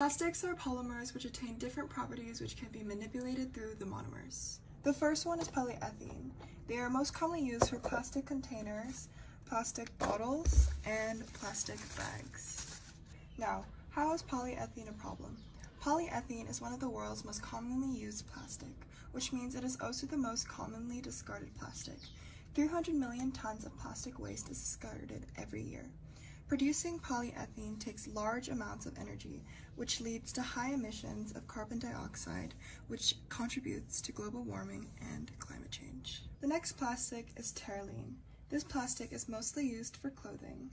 Plastics are polymers which attain different properties which can be manipulated through the monomers. The first one is polyethylene. They are most commonly used for plastic containers, plastic bottles, and plastic bags. Now, how is polyethylene a problem? Polyethylene is one of the world's most commonly used plastic, which means it is also the most commonly discarded plastic. 300 million tons of plastic waste is discarded every year. Producing polyethylene takes large amounts of energy, which leads to high emissions of carbon dioxide, which contributes to global warming and climate change. The next plastic is terylene. This plastic is mostly used for clothing.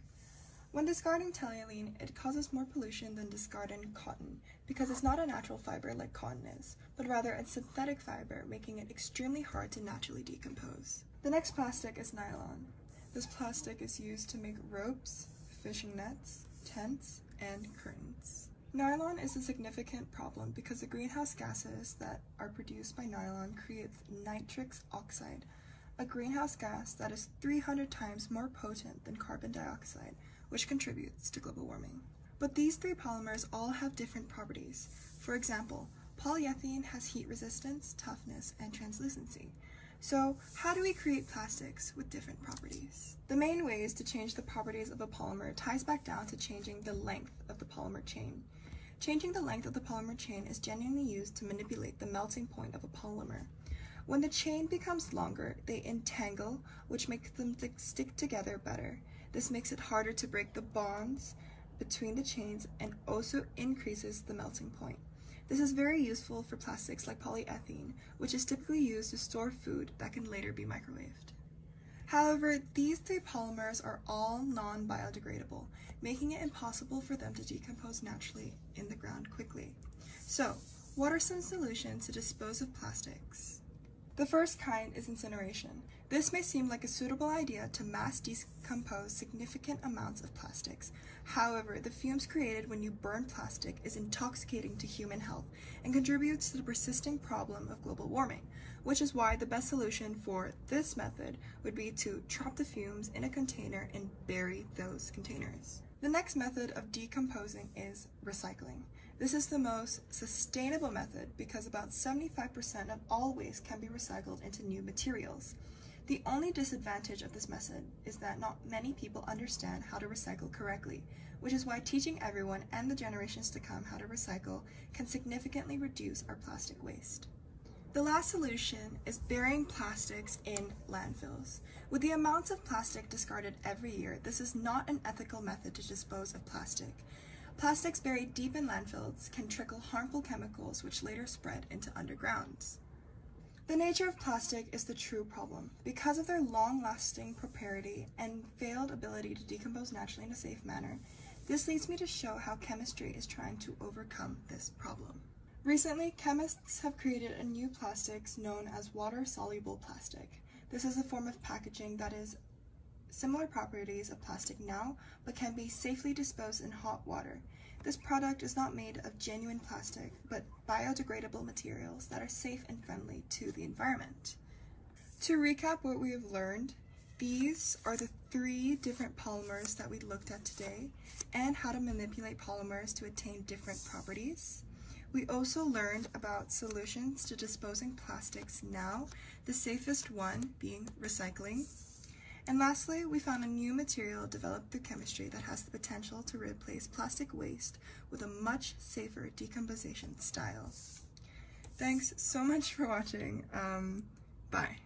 When discarding terylene, it causes more pollution than discarding cotton because it's not a natural fiber like cotton is, but rather a synthetic fiber, making it extremely hard to naturally decompose. The next plastic is nylon. This plastic is used to make ropes, fishing nets, tents, and curtains. Nylon is a significant problem because the greenhouse gases that are produced by nylon create nitrous oxide, a greenhouse gas that is 300 times more potent than carbon dioxide, which contributes to global warming. But these three polymers all have different properties. For example, polyethylene has heat resistance, toughness, and translucency, so how do we create plastics with different properties? The main ways to change the properties of a polymer ties back down to changing the length of the polymer chain. Changing the length of the polymer chain is genuinely used to manipulate the melting point of a polymer. When the chain becomes longer, they entangle, which makes them stick together better. This makes it harder to break the bonds between the chains and also increases the melting point. This is very useful for plastics like polyethylene, which is typically used to store food that can later be microwaved. However, these three polymers are all non-biodegradable, making it impossible for them to decompose naturally in the ground quickly. So, what are some solutions to dispose of plastics? The first kind is incineration. This may seem like a suitable idea to mass decompose significant amounts of plastics. However, the fumes created when you burn plastic is intoxicating to human health and contributes to the persisting problem of global warming, which is why the best solution for this method would be to trap the fumes in a container and bury those containers. The next method of decomposing is recycling. This is the most sustainable method because about 75% of all waste can be recycled into new materials. The only disadvantage of this method is that not many people understand how to recycle correctly, which is why teaching everyone and the generations to come how to recycle can significantly reduce our plastic waste. The last solution is burying plastics in landfills. With the amounts of plastic discarded every year, this is not an ethical method to dispose of plastic. Plastics buried deep in landfills can trickle harmful chemicals which later spread into undergrounds. The nature of plastic is the true problem. Because of their long-lasting propriety and failed ability to decompose naturally in a safe manner, this leads me to show how chemistry is trying to overcome this problem. Recently, chemists have created a new plastics known as water-soluble plastic. This is a form of packaging that is similar properties of plastic now, but can be safely disposed in hot water. This product is not made of genuine plastic, but biodegradable materials that are safe and friendly to the environment. To recap what we have learned, these are the three different polymers that we looked at today and how to manipulate polymers to attain different properties. We also learned about solutions to disposing plastics now, the safest one being recycling. And lastly, we found a new material developed through chemistry that has the potential to replace plastic waste with a much safer decomposition style. Thanks so much for watching. Um, bye.